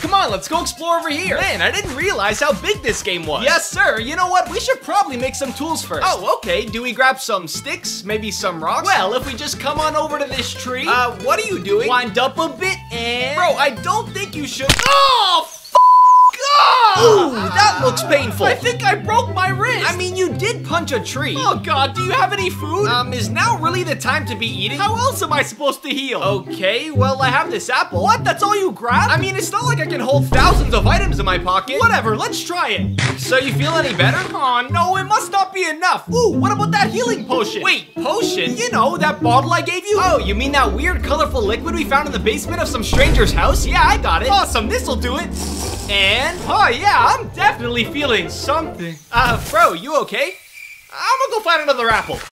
Come on, let's go explore over here. Man, I didn't realize how big this game was. Yes, sir. You know what? We should probably make some tools first. Oh, okay. Do we grab some sticks? Maybe some rocks? Well, if we just come on over to this tree, uh, what are you doing? wind up a bit and... Bro, I don't think you should. Oh, that looks painful. I think I broke my wrist. I mean, you did punch a tree. Oh god, do you have any food? Um, is now really the time to be eating? How else am I supposed to heal? Okay, well, I have this apple. What? That's all you grabbed? I mean, it's not like I can hold thousands of items in my pocket. Whatever, let's try it. So you feel any better? Oh no, it must not be enough. Ooh, what about that healing potion? Wait, potion? You know, that bottle I gave you? Oh, you mean that weird colorful liquid we found in the basement of some stranger's house? Yeah, I got it. Awesome, this'll do it. And? Oh yeah, I'm definitely feeling something. Uh, bro, you okay? I'm gonna go find another apple.